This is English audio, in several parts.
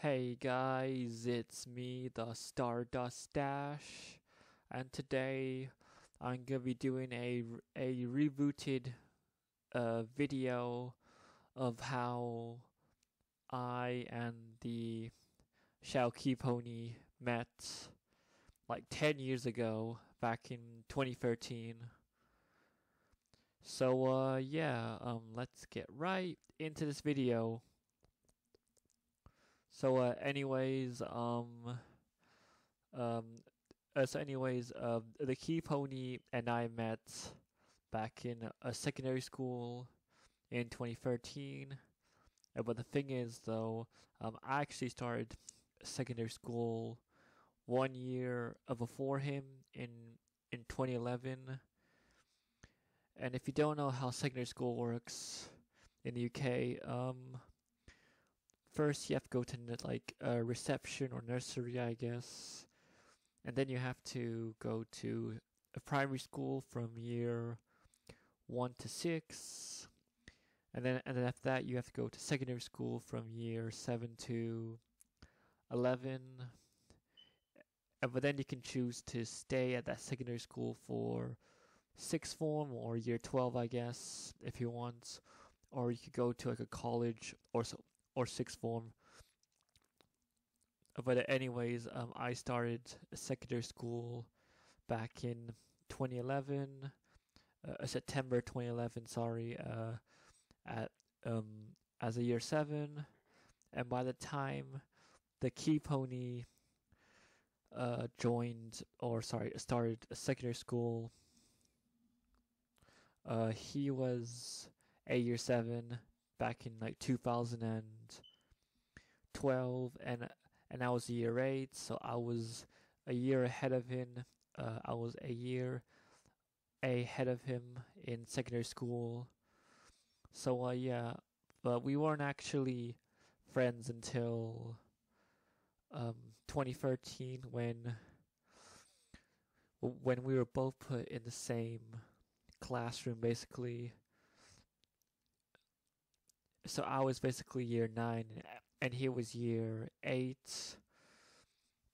Hey guys, it's me, the Stardust Dash, and today I'm gonna be doing a a rebooted uh, video of how I and the Shadow Key pony met like 10 years ago, back in 2013. So uh yeah, um let's get right into this video. So uh anyways, um um uh, so anyways, uh, the key pony and I met back in a secondary school in 2013. Uh, but the thing is though, um I actually started secondary school one year before him in in 2011 and if you don't know how secondary school works in the UK, um, first you have to go to like a reception or nursery, I guess, and then you have to go to a primary school from year one to six, and then and then after that you have to go to secondary school from year seven to eleven. But then you can choose to stay at that secondary school for sixth form or year 12 i guess if you want. Or you could go to like a college or so or sixth form. But anyways um, i started secondary school back in 2011 uh, september 2011 sorry uh, at um, as a year 7 and by the time the key pony uh, joined or sorry started secondary school uh, he was a year seven back in like 2012, and and I was year eight, so I was a year ahead of him. Uh, I was a year ahead of him in secondary school. So uh, yeah, but we weren't actually friends until um 2013 when when we were both put in the same classroom basically. So I was basically year nine and he was year eight.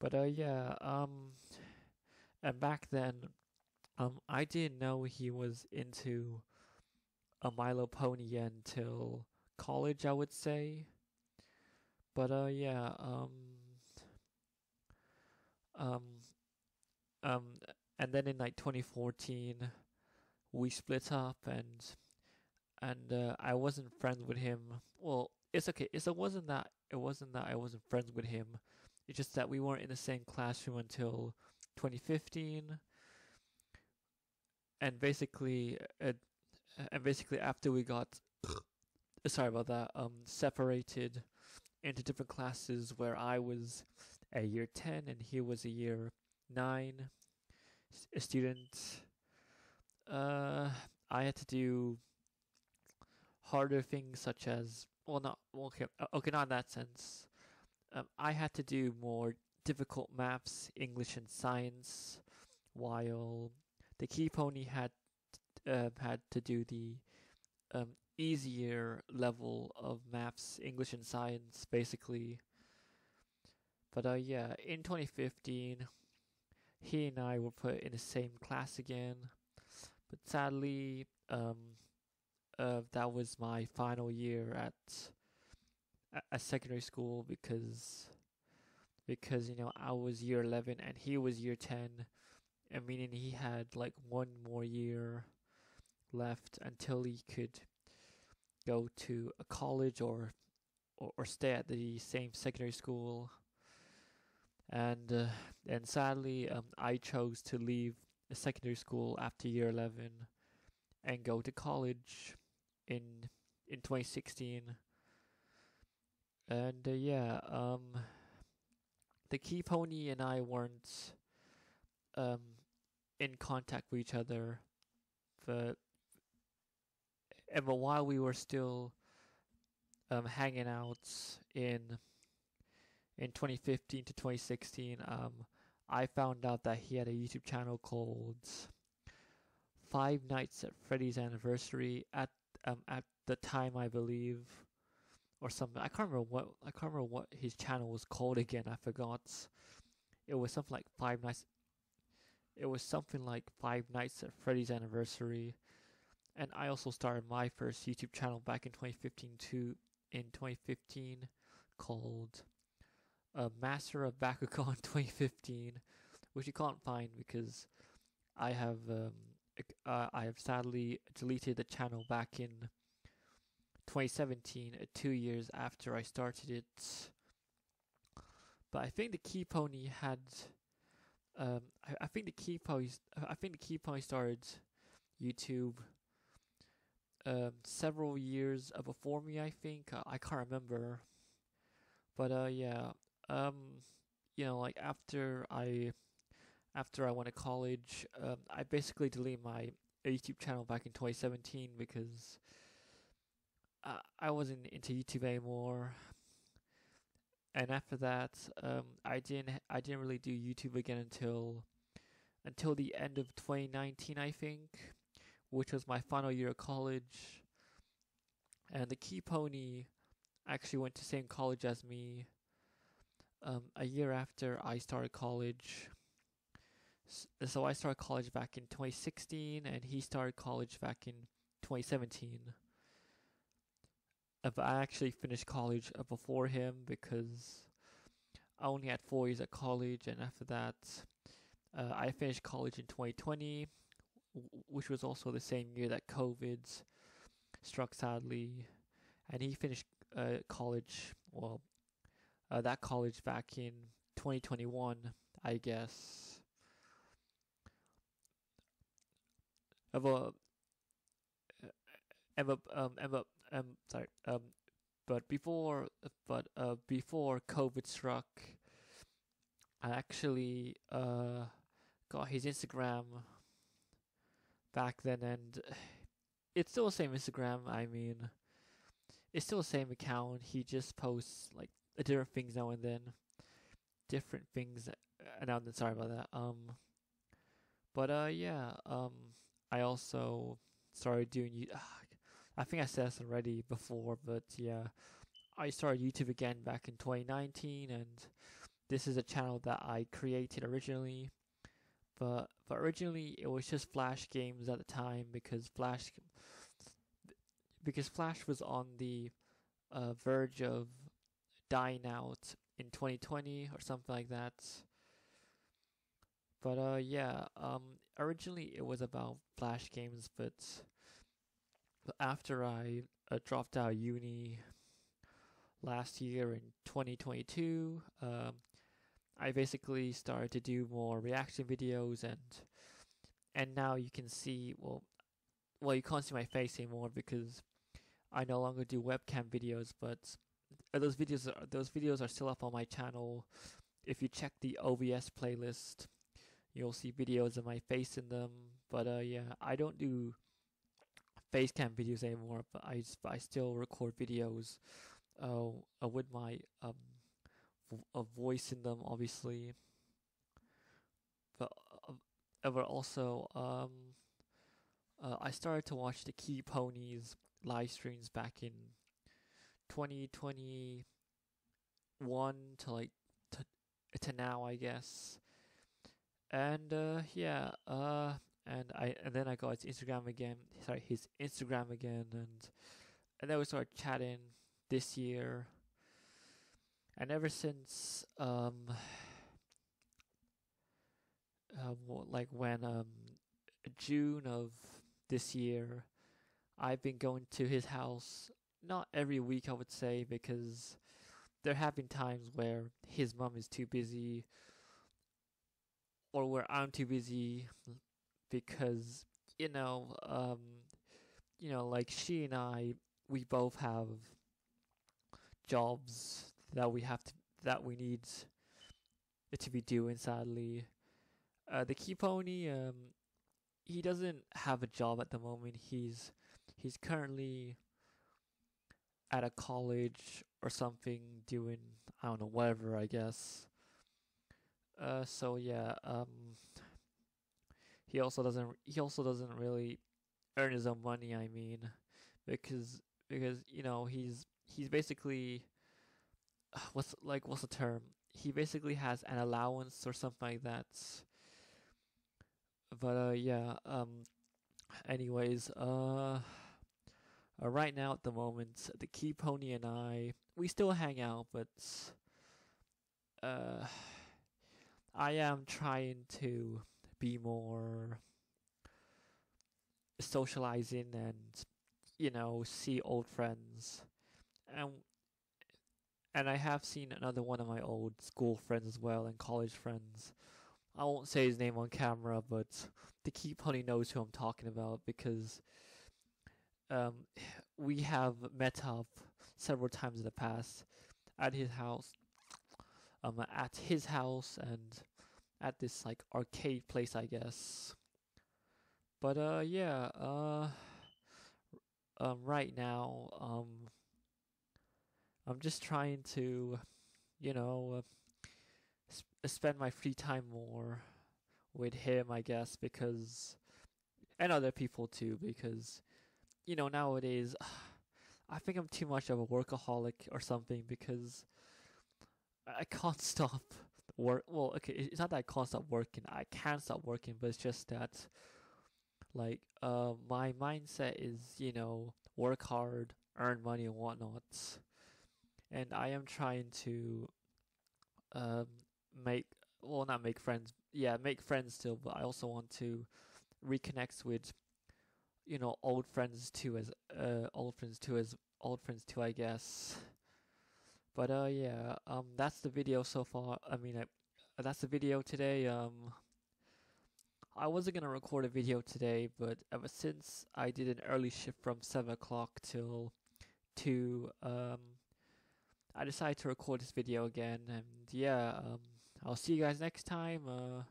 But uh yeah, um and back then um I didn't know he was into a My Little Pony until college I would say. But uh yeah, um um um and then in like 2014 we split up and and uh, I wasn't friends with him. Well, it's okay. It's, it wasn't that it wasn't that I wasn't friends with him. It's just that we weren't in the same classroom until 2015. And basically, uh, and basically after we got sorry about that, um, separated into different classes where I was a year 10 and he was a year 9 a student uh, I had to do harder things such as well, not okay, uh, okay, not in that sense. Um, I had to do more difficult maths, English, and science, while the key pony had uh, had to do the um, easier level of maths, English, and science, basically. But uh, yeah, in 2015, he and I were put in the same class again. But sadly, um, uh, that was my final year at a secondary school because because you know I was year 11 and he was year 10 and meaning he had like one more year left until he could go to a college or or, or stay at the same secondary school. And uh, and sadly um, I chose to leave a secondary school after year 11 and go to college in in 2016 and uh, yeah um the key pony and I weren't um in contact with each other but and but while we were still um hanging out in in 2015 to 2016 um I found out that he had a YouTube channel called Five Nights at Freddy's Anniversary at um, at the time I believe, or something. I can't remember what I can't remember what his channel was called again. I forgot. It was something like Five Nights. It was something like Five Nights at Freddy's anniversary, and I also started my first YouTube channel back in 2015 too. In 2015, called uh, Master of Bakugan 2015, which you can't find because I have um, uh, I have sadly deleted the channel back in 2017, uh, two years after I started it. But I think the Key Pony had, um, I, I think the Key Pony, I think the Key Pony started YouTube um, several years before me. I think uh, I can't remember, but uh, yeah, um, you know, like after I after I went to college, um, I basically deleted my YouTube channel back in 2017 because uh, I wasn't into YouTube anymore. And after that, um, I didn't I didn't really do YouTube again until until the end of 2019, I think, which was my final year of college. And the Key Pony actually went to same college as me. Um, a year after I started college, so I started college back in 2016, and he started college back in 2017. Uh, but I actually finished college uh, before him because I only had four years at college, and after that, uh, I finished college in 2020, which was also the same year that COVID struck sadly, and he finished uh, college, well, uh, that college back in 2021, I guess. Emma, Emma, um, Emma, um, sorry, um, but before, but uh, before COVID struck, I actually uh got his Instagram back then, and it's still the same Instagram. I mean, it's still the same account. He just posts like different things now and then, different things uh, now and then. Sorry about that. Um, but uh, yeah, um I also started doing. I think I said this already before, but yeah, I started YouTube again back in 2019, and this is a channel that I created originally. But but originally it was just Flash games at the time because Flash because Flash was on the uh, verge of dying out in 2020 or something like that. But uh, yeah, um, originally it was about Flash games, but after I uh, dropped out uni last year in 2022, um, I basically started to do more reaction videos and and now you can see well well you can't see my face anymore because I no longer do webcam videos but those videos are, those videos are still up on my channel. If you check the OBS playlist you'll see videos of my face in them. But uh, yeah, I don't do face cam videos anymore, but I I still record videos uh, uh with my um a voice in them, obviously. But uh, but also um uh, I started to watch the Key Ponies live streams back in 2021 to like to, to now, I guess and uh, yeah, uh, and I and then I got his Instagram again. Sorry, his Instagram again, and and then we started chatting this year. And ever since um, uh, like when um June of this year, I've been going to his house not every week I would say because there have been times where his mom is too busy or where I'm too busy because you know, um, you know, like she and I, we both have jobs that we have to that we need to be doing. Sadly, uh, the key pony, um, he doesn't have a job at the moment. He's he's currently at a college or something doing I don't know whatever I guess. Uh, so yeah, um, he also doesn't he also doesn't really earn his own money. I mean, because because you know he's he's basically what's like what's the term? He basically has an allowance or something like that. But uh yeah, um anyways, uh, uh right now at the moment the key pony and I we still hang out but uh I am trying to be more socializing and you know see old friends and and I have seen another one of my old school friends as well and college friends. I won't say his name on camera, but the key pony knows who I'm talking about because um, we have met up several times in the past at his house, um, at his house and at this like arcade place, I guess. But uh, yeah, uh, um, right now, um, I'm just trying to, you know, uh, sp- spend my free time more with him, I guess, because, and other people too, because, you know, nowadays, I think I'm too much of a workaholic or something because I can't stop work. Well, okay, it's not that I can't stop working. I can stop working, but it's just that, like, uh, my mindset is, you know, work hard, earn money and whatnot. And I am trying to, um, make well, not make friends. Yeah, make friends still, but I also want to reconnect with, you know, old friends too, as uh, old friends too, as old friends too, I guess. But uh, yeah, um, that's the video so far. I mean, I, that's the video today. Um, I wasn't gonna record a video today, but ever since I did an early shift from seven o'clock till two, um, I decided to record this video again. And yeah, um, I'll see you guys next time. Uh,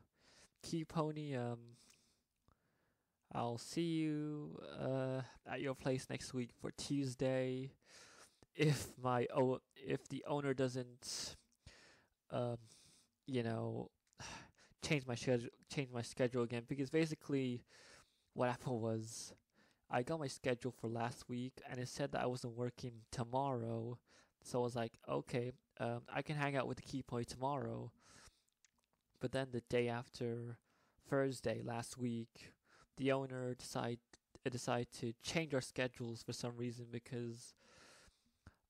Key Pony. Um, I'll see you uh at your place next week for Tuesday. If my oh, if the owner doesn't, um, you know, change my schedule, change my schedule again, because basically, what happened was, I got my schedule for last week, and it said that I wasn't working tomorrow, so I was like, okay, um, I can hang out with the key pony tomorrow. But then the day after Thursday last week, the owner decide decided to change our schedules for some reason because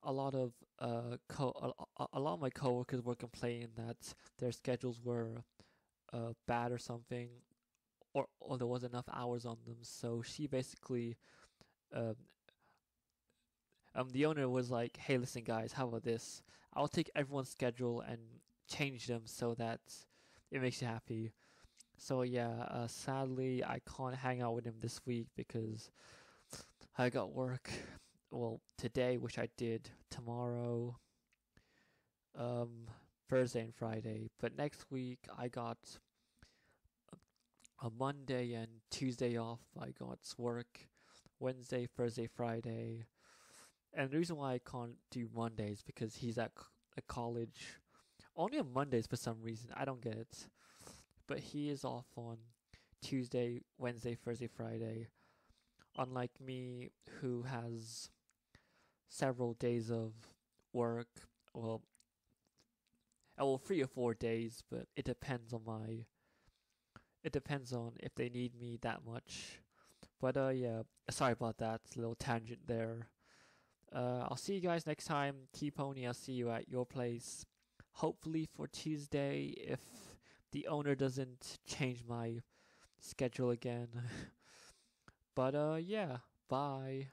a lot of uh co a, a lot of my coworkers were complaining that their schedules were uh bad or something or or there wasn't enough hours on them. So she basically um um the owner was like hey listen guys how about this? I'll take everyone's schedule and change them so that it makes you happy. So yeah uh sadly I can't hang out with him this week because I got work well today which I did tomorrow um Thursday and Friday but next week I got a Monday and Tuesday off. I got work Wednesday Thursday Friday. And the reason why I can't do Mondays because he's at a college only on Mondays for some reason I don't get it. But he is off on Tuesday Wednesday Thursday Friday. Unlike me who has several days of work. Well, uh, well, three or four days, but it depends on my. It depends on if they need me that much. But uh, yeah, sorry about that little tangent there. Uh, I'll see you guys next time. Key Pony, I'll see you at your place. Hopefully for Tuesday, if the owner doesn't change my schedule again. but uh, yeah, bye.